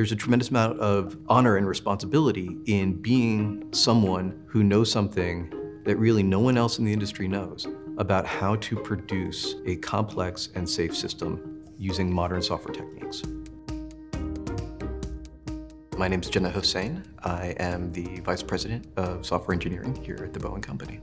There's a tremendous amount of honor and responsibility in being someone who knows something that really no one else in the industry knows about how to produce a complex and safe system using modern software techniques. My name is Jinnah Hosein. I am the Vice President of Software Engineering here at the Boeing Company.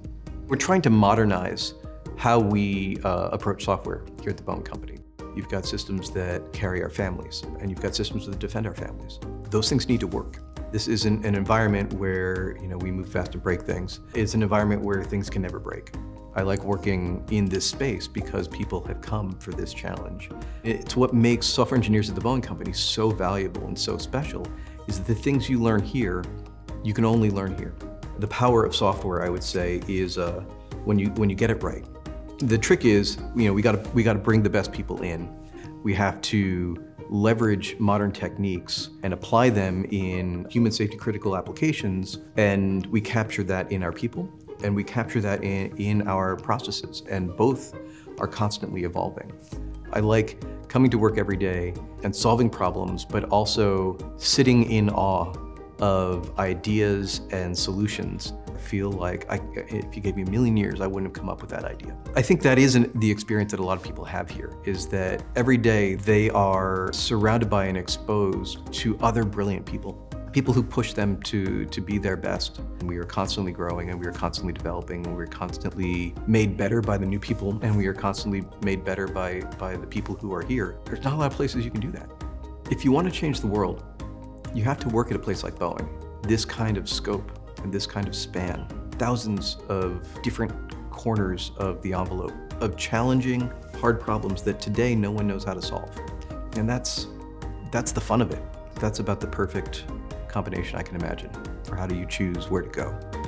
We're trying to modernize how we uh, approach software here at the Boeing Company. You've got systems that carry our families, and you've got systems that defend our families. Those things need to work. This isn't an environment where you know we move fast and break things. It's an environment where things can never break. I like working in this space because people have come for this challenge. It's what makes software engineers at the Boeing Company so valuable and so special is that the things you learn here, you can only learn here. The power of software, I would say, is uh, when you when you get it right. The trick is, you know, we got to we got to bring the best people in. We have to leverage modern techniques and apply them in human safety critical applications, and we capture that in our people, and we capture that in, in our processes, and both are constantly evolving. I like coming to work every day and solving problems, but also sitting in awe of ideas and solutions. I feel like I, if you gave me a million years, I wouldn't have come up with that idea. I think that isn't the experience that a lot of people have here, is that every day they are surrounded by and exposed to other brilliant people people who push them to, to be their best. And we are constantly growing and we are constantly developing and we're constantly made better by the new people and we are constantly made better by, by the people who are here. There's not a lot of places you can do that. If you want to change the world, you have to work at a place like Boeing. This kind of scope and this kind of span, thousands of different corners of the envelope of challenging, hard problems that today no one knows how to solve. And that's, that's the fun of it. That's about the perfect combination I can imagine for how do you choose where to go.